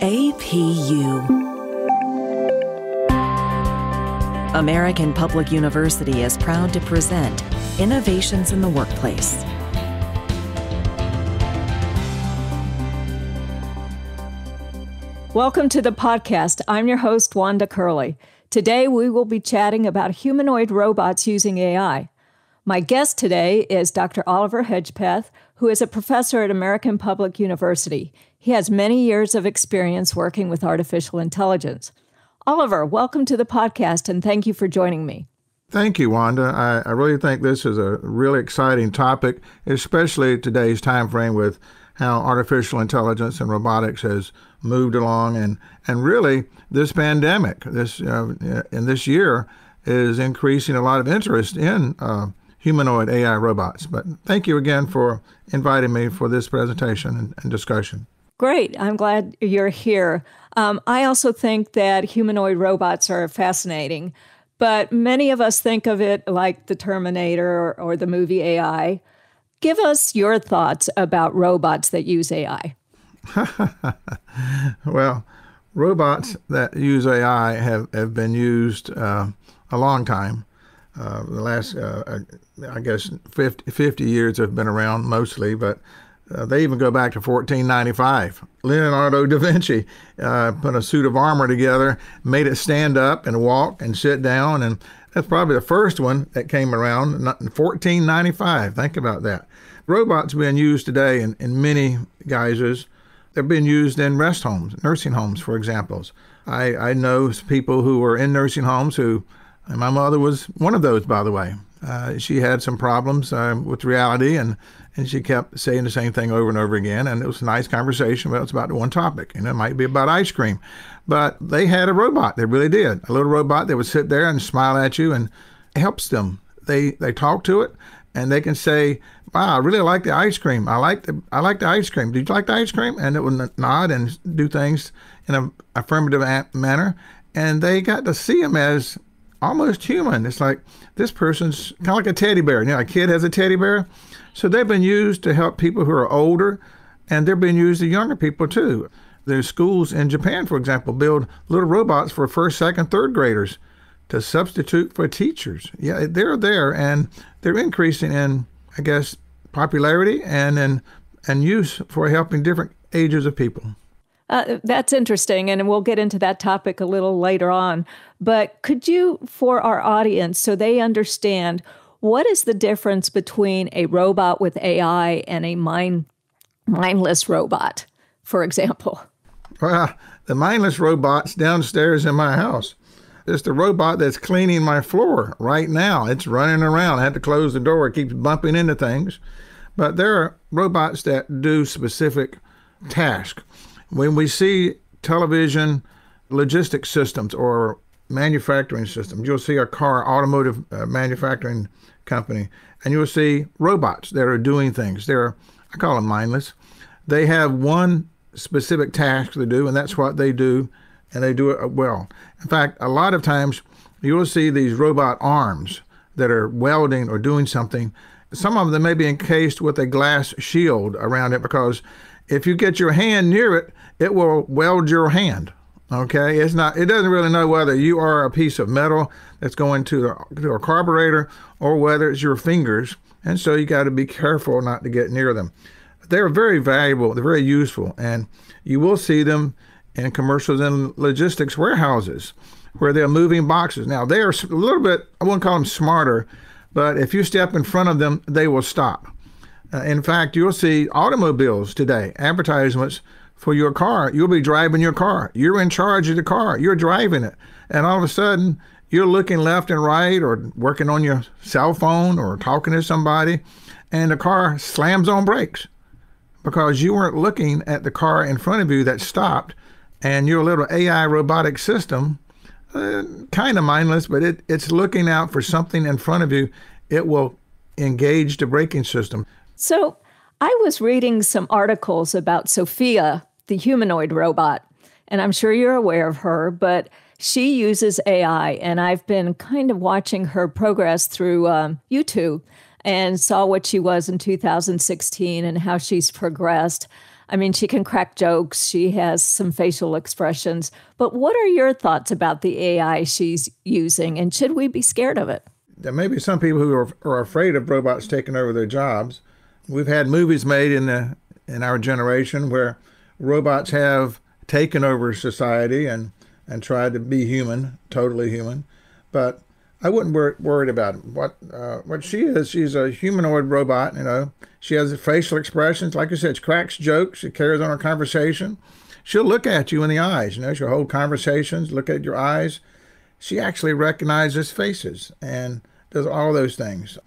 APU. American Public University is proud to present Innovations in the Workplace. Welcome to the podcast. I'm your host, Wanda Curlee. Today, we will be chatting about humanoid robots using AI. My guest today is Dr. Oliver Hedgepeth, who is a professor at American Public University. He has many years of experience working with artificial intelligence. Oliver, welcome to the podcast and thank you for joining me. Thank you, Wanda. I, I really think this is a really exciting topic, especially today's time frame with how artificial intelligence and robotics has moved along, and and really this pandemic, this uh, in this year, is increasing a lot of interest in uh, humanoid AI robots. But thank you again for inviting me for this presentation and, and discussion. Great. I'm glad you're here. Um, I also think that humanoid robots are fascinating, but many of us think of it like the Terminator or, or the movie AI. Give us your thoughts about robots that use AI. well, robots that use AI have, have been used uh, a long time. Uh, the last, uh, I guess, 50, 50, years have been around mostly, but uh, they even go back to 1495. Leonardo da Vinci uh, put a suit of armor together, made it stand up and walk and sit down, and that's probably the first one that came around in 1495. Think about that. Robots being used today in, in many guises. They're being used in rest homes, nursing homes, for examples. I, I know people who were in nursing homes who my mother was one of those, by the way. Uh, she had some problems uh, with reality, and, and she kept saying the same thing over and over again. And it was a nice conversation, but it was about one topic. And it might be about ice cream. But they had a robot. They really did. A little robot that would sit there and smile at you and helps them. They they talk to it, and they can say, "Wow, I really like the ice cream. I like the I like the ice cream. Did you like the ice cream?" And it would nod and do things in an affirmative manner. And they got to see him as almost human. It's like this person's kind of like a teddy bear. You know, a kid has a teddy bear. So they've been used to help people who are older, and they're being used to younger people too. There's schools in Japan, for example, build little robots for first, second, third graders to substitute for teachers. Yeah, they're there, and they're increasing in, I guess, popularity and in and use for helping different ages of people. Uh, that's interesting, and we'll get into that topic a little later on. But could you, for our audience, so they understand what is the difference between a robot with AI and a mind mindless robot, for example? Well, the mindless robot's downstairs in my house. It's the robot that's cleaning my floor right now. It's running around. I had to close the door. It keeps bumping into things. But there are robots that do specific tasks. When we see television logistics systems or manufacturing systems, you'll see a car automotive uh, manufacturing company, and you'll see robots that are doing things. They're, I call them mindless. They have one specific task to do, and that's what they do, and they do it uh, well. In fact, a lot of times you'll see these robot arms that are welding or doing something. Some of them may be encased with a glass shield around it because if you get your hand near it, it will weld your hand. Okay, it's not. It doesn't really know whether you are a piece of metal that's going to, to a carburetor or whether it's your fingers, and so you got to be careful not to get near them. They're very valuable. They're very useful, and you will see them in commercials and logistics warehouses where they're moving boxes. Now they are a little bit. I wouldn't call them smarter, but if you step in front of them, they will stop. Uh, in fact, you'll see automobiles today, advertisements for your car. You'll be driving your car. You're in charge of the car. You're driving it. And all of a sudden, you're looking left and right or working on your cell phone or talking to somebody, and the car slams on brakes because you weren't looking at the car in front of you that stopped, and your little AI robotic system, uh, kind of mindless, but it, it's looking out for something in front of you. It will engage the braking system. So I was reading some articles about Sophia, the humanoid robot, and I'm sure you're aware of her, but she uses AI, and I've been kind of watching her progress through um, YouTube and saw what she was in 2016 and how she's progressed. I mean, she can crack jokes, she has some facial expressions. But what are your thoughts about the AI she's using, and should we be scared of it? There may be some people who are, are afraid of robots taking over their jobs. We've had movies made in the in our generation where robots have taken over society and and tried to be human, totally human. But I wouldn't worry worried about it. what uh, what she is. She's a humanoid robot. You know, she has facial expressions. Like I said, she cracks jokes. She carries on a conversation. She'll look at you in the eyes. You know, she'll hold conversations, look at your eyes. She actually recognizes faces and does all those things.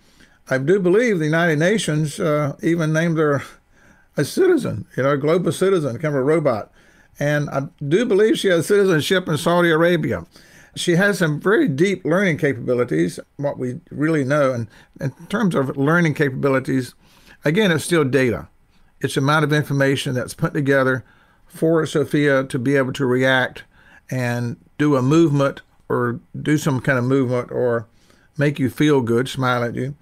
I do believe the United Nations uh, even named her a citizen, you know, a global citizen, kind of a robot. And I do believe she has citizenship in Saudi Arabia. She has some very deep learning capabilities, what we really know. And in terms of learning capabilities, again, it's still data. It's amount of information that's put together for Sophia to be able to react and do a movement or do some kind of movement or make you feel good, smile at you.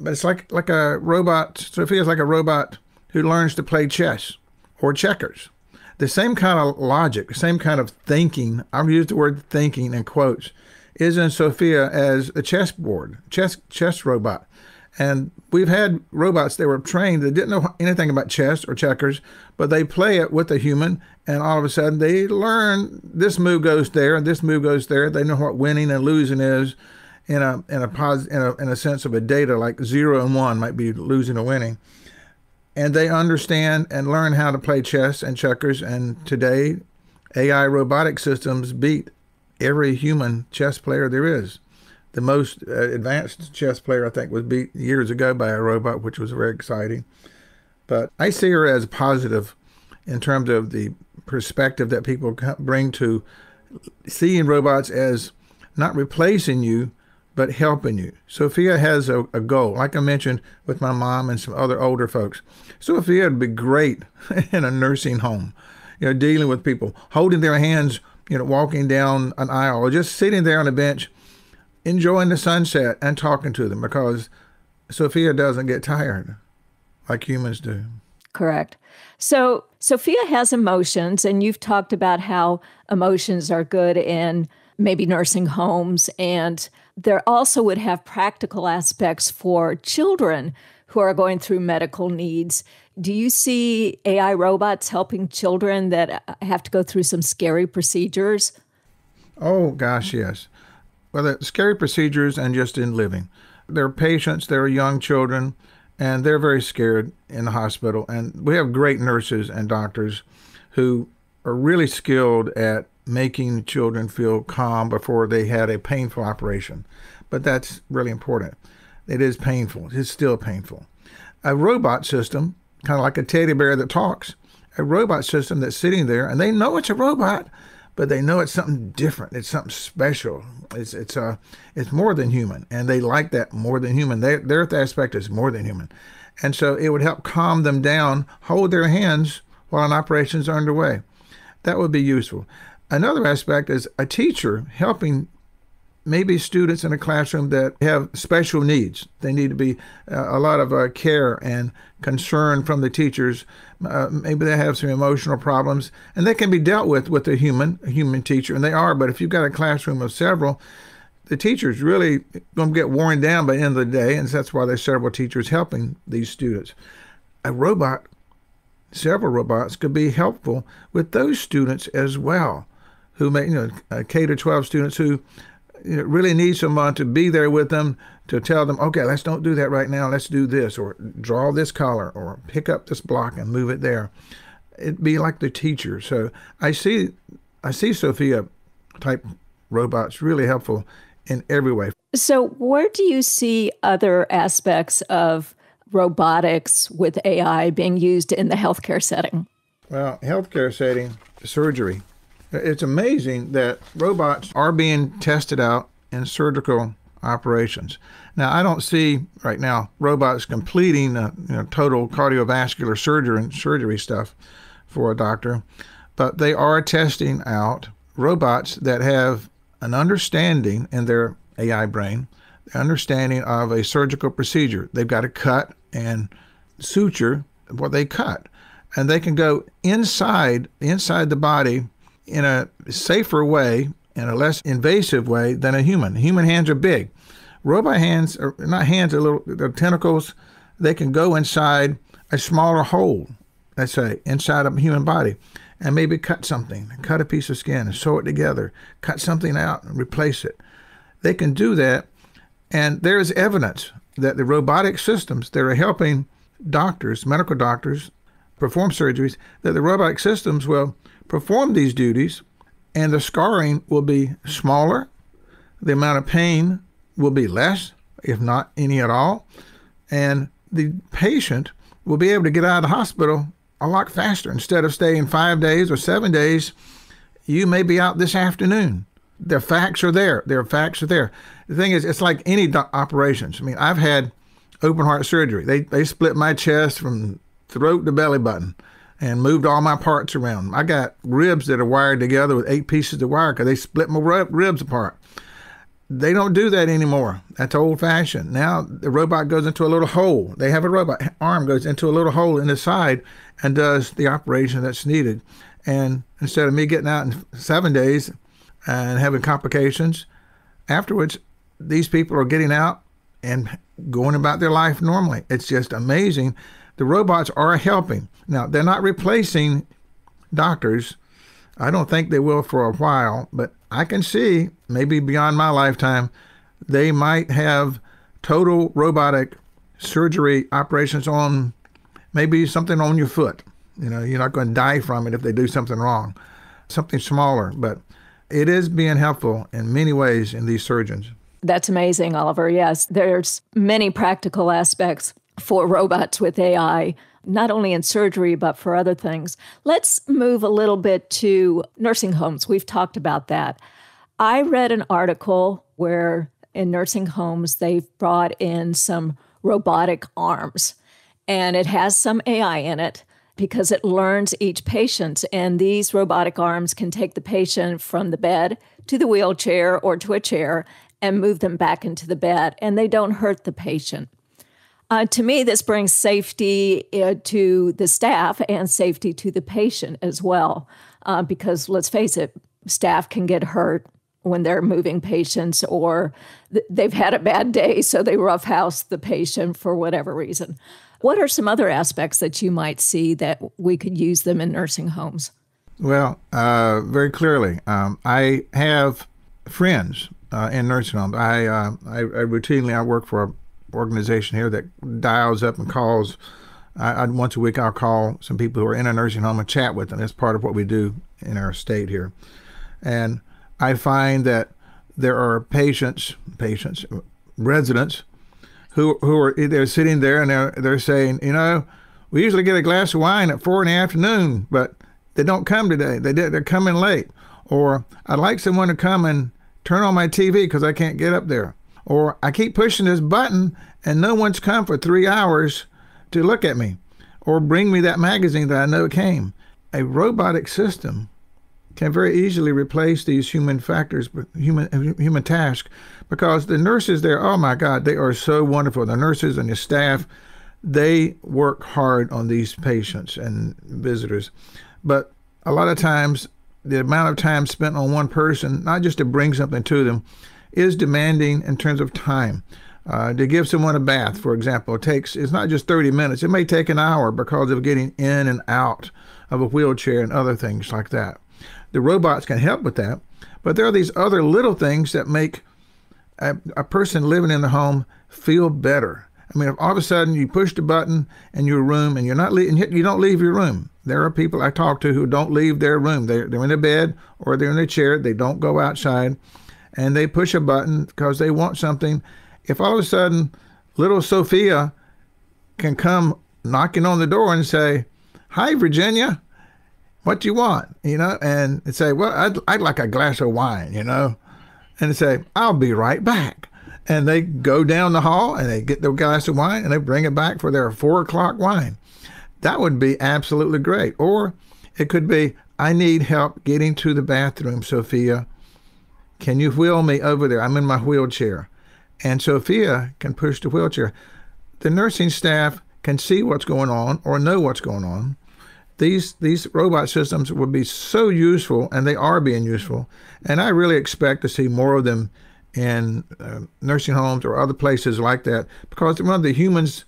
But it's like like a robot. Sophia's like a robot who learns to play chess or checkers the same kind of logic, the same kind of thinking, I've used the word thinking in quotes, is in Sophia as a chessboard, chess chess robot. And we've had robots that were trained that didn't know anything about chess or checkers, but they play it with a human, and all of a sudden they learn this move goes there and this move goes there. They know what winning and losing is in a in a pos, in a in a sense of a data like zero and one might be losing or winning and they understand and learn how to play chess and checkers. And today, AI robotic systems beat every human chess player there is. The most uh, advanced chess player, I think, was beat years ago by a robot, which was very exciting. But I see her as positive in terms of the perspective that people bring to seeing robots as not replacing you, but helping you. Sophia has a, a, goal, like I mentioned with my mom and some other older folks. Sophia would be great in a nursing home, you know, dealing with people, holding their hands, you know, walking down an aisle or just sitting there on a bench, enjoying the sunset and talking to them because Sophia doesn't get tired like humans do. Correct. So, Sophia has emotions, and you've talked about how emotions are good in maybe nursing homes and there also would have practical aspects for children who are going through medical needs. Do you see AI robots helping children that uh, have to go through some scary procedures? Oh, gosh, yes. Well, scary procedures and just in living. There are patients, there are young children, and they're very scared in the hospital. And we have great nurses and doctors who are really skilled at making children feel calm before they had a painful operation. But that's really important. It is painful. It's still painful. A robot system, kind of like a teddy bear that talks, a robot system that's sitting there and they know it's a robot, but they know it's something different. It's something special. It's it's uh it's more than human, and they like that more than human. Their their aspect is more than human, and so it would help calm them down, hold their hands while an operation is underway. That would be useful. Another aspect is a teacher helping maybe students in a classroom that have special needs. They need to be uh, a lot of uh, care and concern from the teachers. Uh, maybe they have some emotional problems, and they can be dealt with with a human, a human teacher, and they are. But if you've got a classroom of several, the teacher's really going to get worn down by the end of the day, and that's why there's several teachers helping these students. A robot, several robots, could be helpful with those students as well who may, you know, K to 12 students who you know, really need someone to be there with them to tell them, okay, let's don't do that right now. Let's do this, or draw this color, or pick up this block and move it there. It'd be like the teacher. So I see, I see Sophia type robots really helpful in every way. So where do you see other aspects of robotics with AI being used in the healthcare setting? Well, healthcare setting, surgery it's amazing that robots are being tested out in surgical operations. Now, I don't see right now robots completing a, you know, total cardiovascular surgery and surgery stuff for a doctor, but they are testing out robots that have an understanding in their AI brain, the understanding of a surgical procedure. They've got to cut and suture what they cut. and they can go inside inside the body in a safer way, in a less invasive way than a human. Human hands are big. Robot hands are not hands, are little they're tentacles. They can go inside a smaller hole, let's say, inside a human body, and maybe cut something, cut a piece of skin and sew it together, cut something out and replace it. They can do that, and there is evidence that the robotic systems that are helping doctors, medical doctors, perform surgeries, that the robotic systems will perform these duties and the scarring will be smaller, the amount of pain will be less, if not any at all, and the patient will be able to get out of the hospital a lot faster. Instead of staying five days or seven days, you may be out this afternoon. The facts are there. Their facts are there. The thing is, it's like any do- operations. I mean, I've had open heart surgery. They they split my chest from throat to belly button and moved all my parts around. I got ribs that are wired together with eight pieces of wire because they split my ribs apart. They don't do that anymore. That's old fashioned. Now the robot goes into a little hole. They have a robot arm goes into a little hole in the side and does the operation that's needed. And instead of me getting out in seven days and having complications, afterwards, these people are getting out and going about their life normally. It's just amazing. The robots are helping. Now, they're not replacing doctors. I don't think they will for a while, but I can see maybe beyond my lifetime, they might have total robotic surgery operations on maybe something on your foot. You know, you're not going to die from it if they do something wrong, something smaller, but it is being helpful in many ways in these surgeons. That's amazing, Oliver. Yes, there's many practical aspects for robots with AI, not only in surgery, but for other things. Let's move a little bit to nursing homes. We've talked about that. I read an article where in nursing homes they've brought in some robotic arms and it has some AI in it because it learns each patient. And these robotic arms can take the patient from the bed to the wheelchair or to a chair and move them back into the bed, and they don't hurt the patient. Uh, to me, this brings safety uh, to the staff and safety to the patient as well, uh, because let's face it, staff can get hurt when they're moving patients or th- they've had a bad day, so they roughhouse the patient for whatever reason. What are some other aspects that you might see that we could use them in nursing homes? Well, uh, very clearly, um, I have friends uh, in nursing homes. I, uh, I, I routinely I work for organization here that dials up and calls. I, I, once a week I'll call some people who are in a nursing home and chat with them. That's part of what we do in our state here, and I find that there are patients, patients, residents who who are they're sitting there and they're they're saying, you know, we usually get a glass of wine at four in the afternoon, but they don't come today. They they're coming late. Or I'd like someone to come and turn on my TV because I can't get up there. Or I keep pushing this button and no one's come for three hours to look at me or bring me that magazine that I know came. A robotic system can very easily replace these human factors, human human tasks, because the nurses there, oh my God, they are so wonderful. The nurses and the staff, they work hard on these patients and visitors, but a lot of times the amount of time spent on one person, not just to bring something to them, is demanding in terms of time. Uh, to give someone a bath, for example, takes it's not just 30 minutes. It may take an hour because of getting in and out of a wheelchair and other things like that. The robots can help with that, but there are these other little things that make a, a person living in the home feel better. I mean, if all of a sudden you push the button in your room and you're not le- you don't leave your room. There are people I talk to who don't leave their room. They're, they're in a bed or they're in a chair. They don't go outside, and they push a button because they want something. If all of a sudden little Sophia can come knocking on the door and say, "Hi, Virginia," what do you want? You know, and say, well, I'd, I'd like a glass of wine, you know, and say, I'll be right back. And they go down the hall and they get their glass of wine and they bring it back for their four o'clock wine. That would be absolutely great. Or it could be, I need help getting to the bathroom, Sophia. Can you wheel me over there? I'm in my wheelchair. And Sophia can push the wheelchair. The nursing staff can see what's going on or know what's going on these these robot systems would be so useful, and they are being useful. And I really expect to see more of them in uh, nursing homes or other places like that because one of the humans,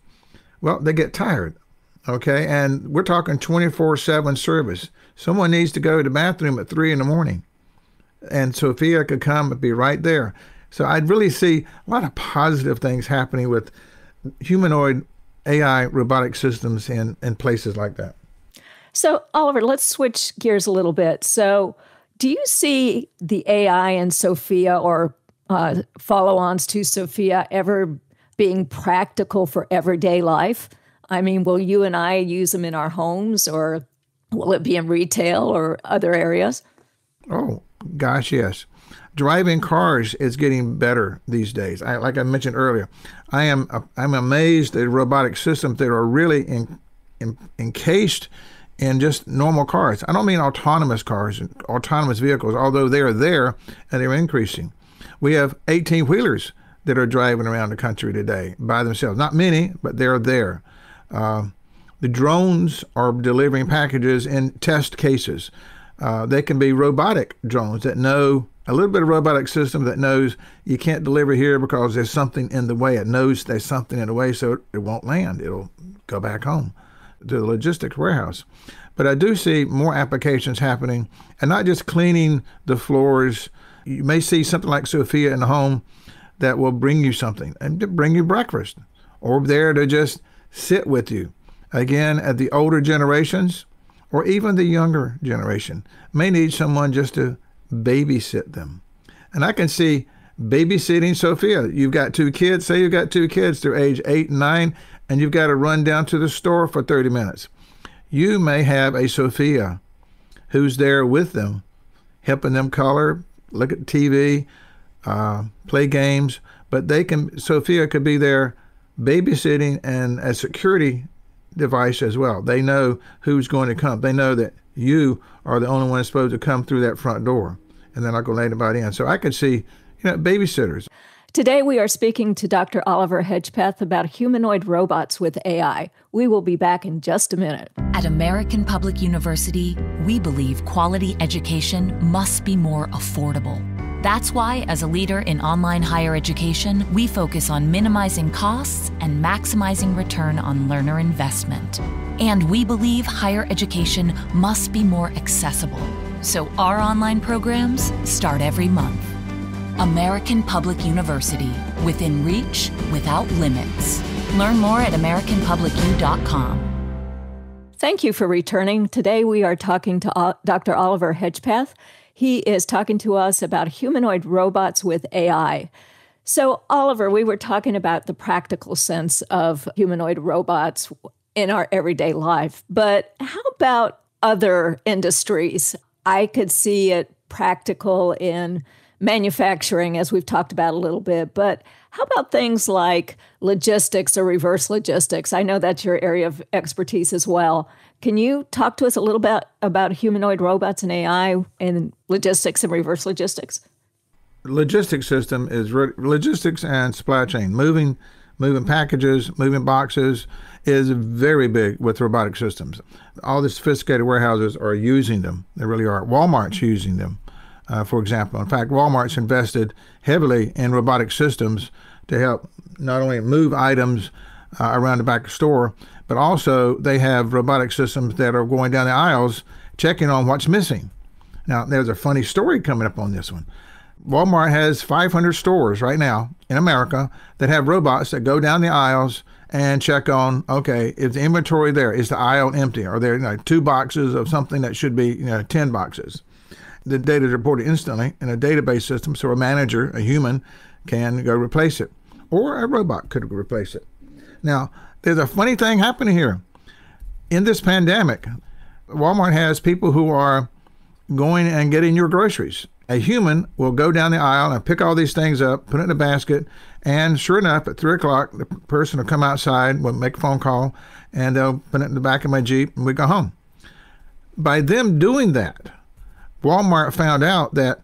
well, they get tired. Okay, and we're talking 24/7 service. Someone needs to go to the bathroom at three in the morning, and Sophia could come and be right there. So I'd really see a lot of positive things happening with humanoid AI robotic systems in, in places like that. So, Oliver, let's switch gears a little bit. So, do you see the AI and Sophia or uh, follow ons to Sophia ever being practical for everyday life? I mean, will you and I use them in our homes or will it be in retail or other areas? Oh, gosh, yes. Driving cars is getting better these days. I, like I mentioned earlier, I am I'm amazed at robotic systems that are really in, in, encased in just normal cars. I don't mean autonomous cars, and autonomous vehicles, although they are there and they're increasing. We have 18 wheelers that are driving around the country today by themselves. Not many, but they're there. Uh, the drones are delivering packages in test cases. Uh, they can be robotic drones that know a little bit of robotic system that knows you can't deliver here because there's something in the way. It knows there's something in the way, so it won't land. It'll go back home to the logistics warehouse. But I do see more applications happening, and not just cleaning the floors. You may see something like Sophia in the home that will bring you something and bring you breakfast, or there to just sit with you. Again, at the older generations, or even the younger generation, may need someone just to babysit them. And I can see babysitting Sophia. You've got two kids, say you've got two kids, they're age eight and nine and you've got to run down to the store for 30 minutes. You may have a Sophia who's there with them, helping them color, look at TV, uh, play games, but they can, Sophia could be there babysitting and as security device as well. They know who's going to come. They know that you are the only one that's supposed to come through that front door, and then I'll go let anybody in. So I could see, you know, babysitters. Today, we are speaking to Dr. Oliver Hedgepeth about humanoid robots with AI. We will be back in just a minute. At American Public University, we believe quality education must be more affordable. That's why, as a leader in online higher education, we focus on minimizing costs and maximizing return on learner investment. And we believe higher education must be more accessible. So our online programs start every month. American Public University, within reach, without limits. Learn more at AmericanPublicU.com. Thank you for returning. Today we are talking to uh, Dr. Oliver Hedgepeth. He is talking to us about humanoid robots with AI. So, Oliver, we were talking about the practical sense of humanoid robots in our everyday life, but how about other industries? I could see it practical in manufacturing, as we've talked about a little bit, but how about things like logistics or reverse logistics? I know that's your area of expertise as well. Can you talk to us a little bit about humanoid robots and AI and logistics and reverse logistics? Logistics system is logistics and supply chain, moving moving packages, moving boxes is very big with robotic systems. All the sophisticated warehouses are using them. They really are. Walmart's using them uh, for example. In fact, Walmart's invested heavily in robotic systems to help not only move items uh, around the back of store, but also they have robotic systems that are going down the aisles checking on what's missing. Now, there's a funny story coming up on this one. Walmart has 500 stores right now in America that have robots that go down the aisles and check on okay, is the inventory there? Is the aisle empty? Are there you know, two boxes of something that should be you know, 10 boxes? the data is reported instantly in a database system so a manager, a human, can go replace it. Or a robot could replace it. Now, there's a funny thing happening here. In this pandemic, Walmart has people who are going and getting your groceries. A human will go down the aisle and pick all these things up, put it in a basket, and sure enough, at three o'clock, the person will come outside, will make a phone call, and they'll put it in the back of my Jeep, and we go home. By them doing that, Walmart found out that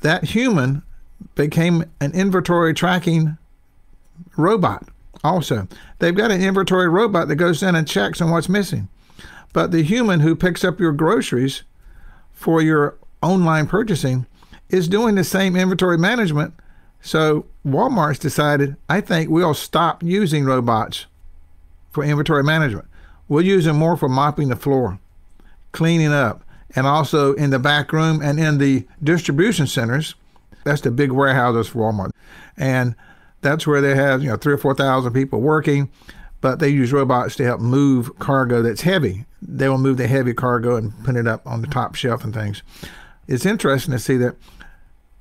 that human became an inventory tracking robot. Also, they've got an inventory robot that goes in and checks on what's missing. But the human who picks up your groceries for your online purchasing is doing the same inventory management. So Walmart's decided, I think we'll stop using robots for inventory management. We'll use them more for mopping the floor, cleaning up, and also in the back room and in the distribution centers. That's the big warehouses for Walmart. And that's where they have, you know, three or 4,000 people working, but they use robots to help move cargo that's heavy. They will move the heavy cargo and put it up on the top shelf and things. It's interesting to see that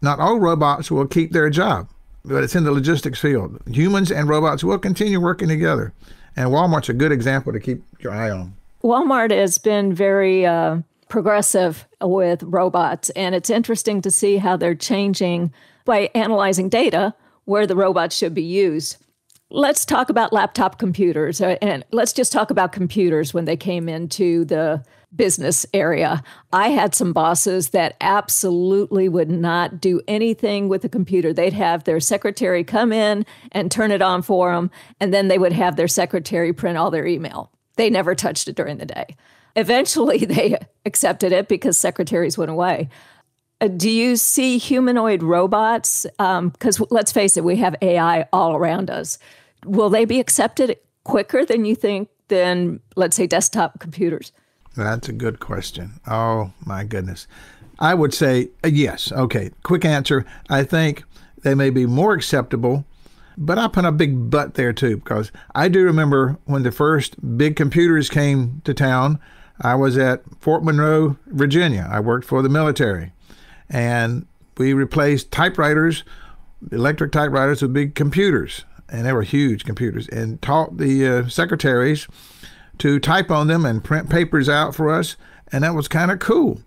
not all robots will keep their job, but it's in the logistics field. Humans and robots will continue working together. And Walmart's a good example to keep your eye on. Walmart has been very uh, progressive with robots, and it's interesting to see how they're changing by analyzing data where the robots should be used. Let's talk about laptop computers, uh, and let's just talk about computers when they came into the business area. I had some bosses that absolutely would not do anything with a computer. They'd have their secretary come in and turn it on for them, and then they would have their secretary print all their email. They never touched it during the day. Eventually, they accepted it because secretaries went away. Uh, do you see humanoid robots? Because um, let's face it, we have AI all around us. Will they be accepted quicker than you think than, let's say, desktop computers? That's a good question. Oh, my goodness. I would say uh, yes. Okay, quick answer. I think they may be more acceptable, but I put a big but there too, because I do remember when the first big computers came to town. I was at Fort Monroe, Virginia. I worked for the military, and we replaced typewriters, electric typewriters, with big computers, and they were huge computers, and taught the uh, secretaries to type on them and print papers out for us, and that was kind of cool.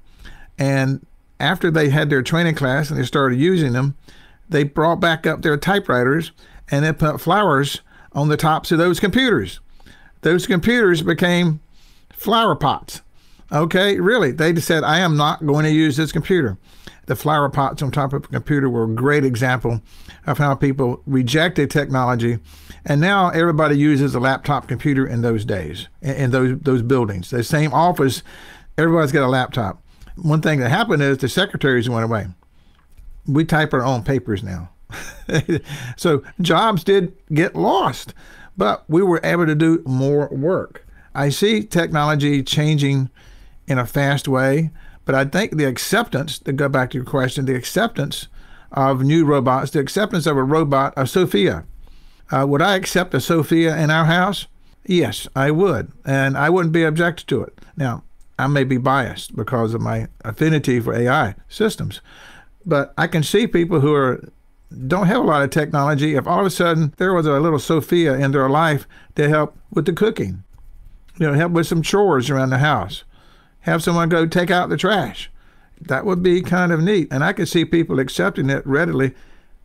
And after they had their training class and they started using them, they brought back up their typewriters and they put flowers on the tops of those computers. Those computers became flower pots. Okay, really, they said, I am not going to use this computer. The flower pots on top of a computer were a great example of how people rejected technology. And now everybody uses a laptop computer in those days, in those, those buildings. The same office, everybody's got a laptop. One thing that happened is the secretaries went away. We type our own papers now. so jobs did get lost, but we were able to do more work. I see technology changing in a fast way, but I think the acceptance, to go back to your question, the acceptance of new robots, the acceptance of a robot, a Sophia. Uh, would I accept a Sophia in our house? Yes, I would. And I wouldn't be objected to it. Now, I may be biased because of my affinity for AI systems, but I can see people who are don't have a lot of technology. If all of a sudden there was a little Sophia in their life to help with the cooking, you know, help with some chores around the house, have someone go take out the trash. That would be kind of neat. And I could see people accepting it readily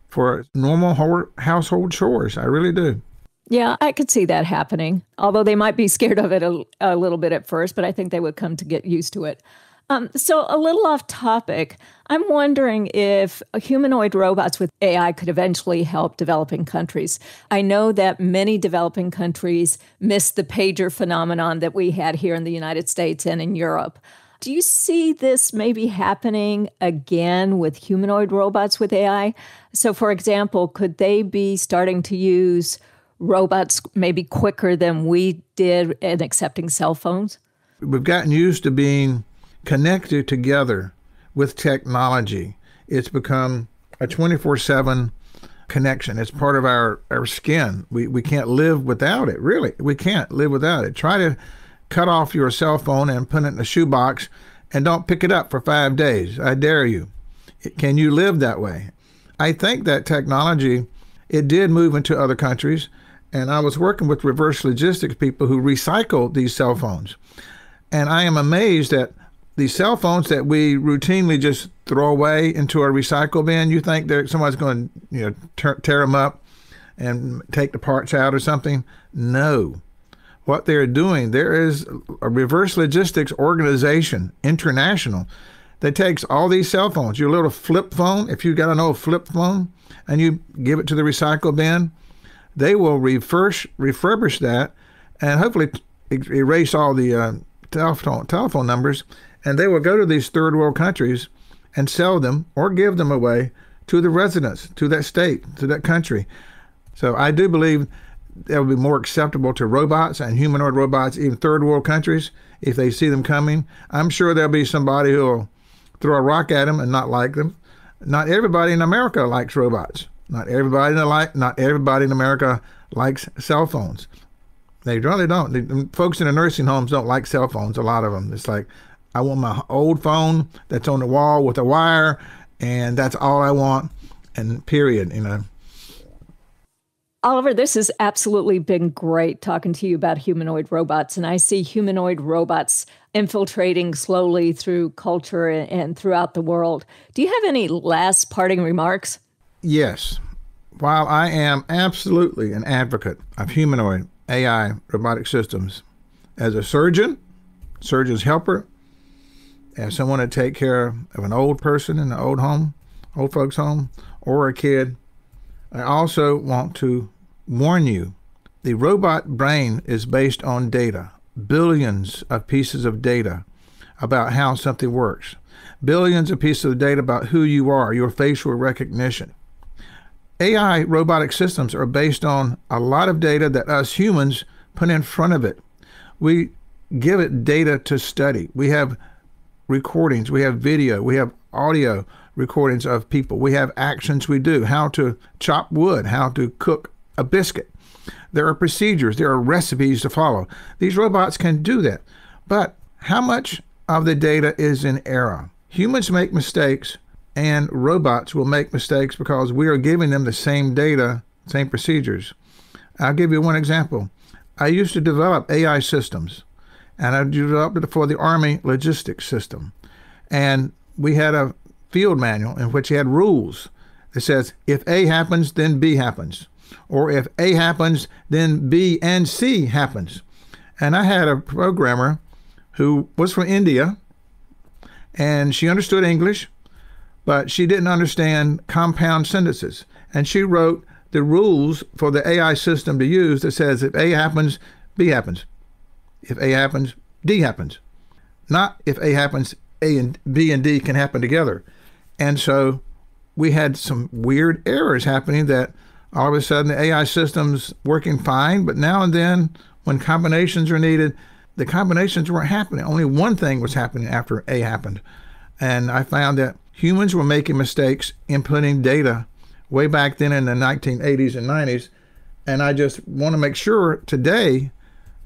for normal household chores. I really do. Yeah, I could see that happening. Although they might be scared of it a, a little bit at first, but I think they would come to get used to it. Um, so, a little off topic, I'm wondering if humanoid robots with AI could eventually help developing countries. I know that many developing countries miss the pager phenomenon that we had here in the United States and in Europe. Do you see this maybe happening again with humanoid robots with AI? So, for example, could they be starting to use robots maybe quicker than we did in accepting cell phones? We've gotten used to being connected together with technology. It's become a 24 7 connection. It's part of our, our skin. We, we can't live without it, really. We can't live without it. Try to cut off your cell phone and put it in a shoebox and don't pick it up for five days. I dare you. Can you live that way? I think that technology, it did move into other countries. And I was working with reverse logistics people who recycle these cell phones. And I am amazed at these cell phones that we routinely just throw away into a recycle bin, you think that somebody's going to you know tear, tear them up and take the parts out or something? No. What they're doing, there is a reverse logistics organization, international, that takes all these cell phones, your little flip phone, if you got an old flip phone, and you give it to the recycle bin, they will refurbish, refurbish that and hopefully erase all the uh, telephone, telephone numbers, and they will go to these third world countries and sell them or give them away to the residents, to that state, to that country. So I do believe that would be more acceptable to robots and humanoid robots, even third world countries, if they see them coming. I'm sure there'll be somebody who'll throw a rock at them and not like them. Not everybody in America likes robots. Not everybody in like not everybody in America likes cell phones. They really don't. The, folks in the nursing homes don't like cell phones. A lot of them. It's like, I want my old phone that's on the wall with a wire, and that's all I want. And period. You know. Oliver, this has absolutely been great talking to you about humanoid robots. And I see humanoid robots infiltrating slowly through culture and throughout the world. Do you have any last parting remarks? Yes. While I am absolutely an advocate of humanoid AI robotic systems, as a surgeon, surgeon's helper, as someone to take care of an old person in an old home, old folks' home, or a kid, I also want to warn you the robot brain is based on data, billions of pieces of data about how something works, billions of pieces of data about who you are, your facial recognition. AI robotic systems are based on a lot of data that us humans put in front of it. We give it data to study. We have recordings, we have video, we have audio recordings of people. We have actions we do, how to chop wood, how to cook a biscuit. There are procedures, there are recipes to follow. These robots can do that. But how much of the data is in error? Humans make mistakes and robots will make mistakes because we are giving them the same data, same procedures. I'll give you one example. I used to develop AI systems and I developed it for the Army logistics system. And we had a field manual in which he had rules that says if A happens, then B happens. Or if A happens, then B and C happens. And I had a programmer who was from India and she understood English, but she didn't understand compound sentences. And she wrote the rules for the AI system to use that says if A happens, B happens. If A happens, D happens. Not if A happens, A and B and D can happen together. And so we had some weird errors happening that all of a sudden the AI system's working fine, but now and then when combinations are needed, the combinations weren't happening. Only one thing was happening after A happened. And I found that humans were making mistakes inputting data way back then in the 1980s and 90s. And I just want to make sure today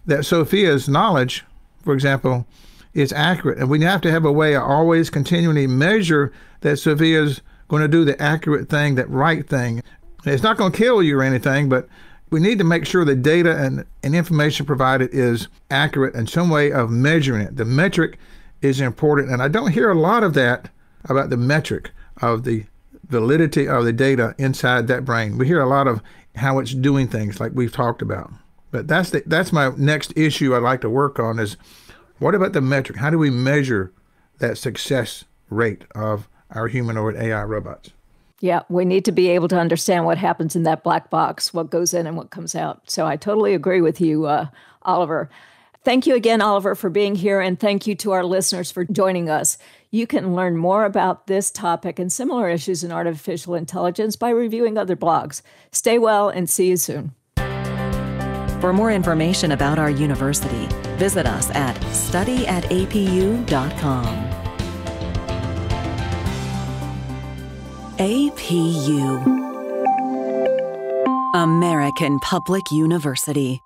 that Sophia's knowledge, for example, is accurate. And we have to have a way of always continually measure that Sophia's going to do the accurate thing, that right thing. It's not going to kill you or anything, but we need to make sure the data and, and information provided is accurate and some way of measuring it. The metric is important. And I don't hear a lot of that about the metric of the validity of the data inside that brain. We hear a lot of how it's doing things like we've talked about. But that's the, that's my next issue I'd like to work on is what about the metric? How do we measure that success rate of our humanoid AI robots? Yeah, we need to be able to understand what happens in that black box, what goes in and what comes out. So I totally agree with you, uh, Oliver. Thank you again, Oliver, for being here, and thank you to our listeners for joining us. You can learn more about this topic and similar issues in artificial intelligence by reviewing other blogs. Stay well and see you soon. For more information about our university, visit us at studyatapu.com. APU American Public University.